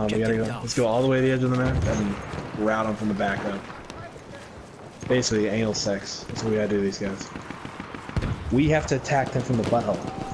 Um, we gotta go. Let's go all the way to the edge of the map and route them from the back up. Basically, anal sex. That's what we gotta do these guys. We have to attack them from the butthole.